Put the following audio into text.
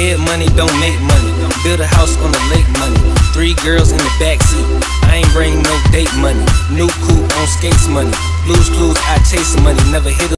money don't make money. Build a house on the lake money. Three girls in the backseat. I ain't bring no date money. New coupe on skates money. Blues clues, I chase money. Never hit a